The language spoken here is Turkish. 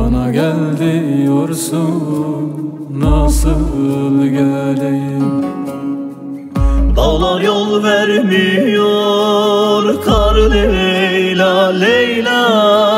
Bana gel diyorsun Nasıl geleyim? Dağlar yol vermiyor Kar Leyla Leyla.